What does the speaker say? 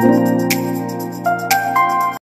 嗯。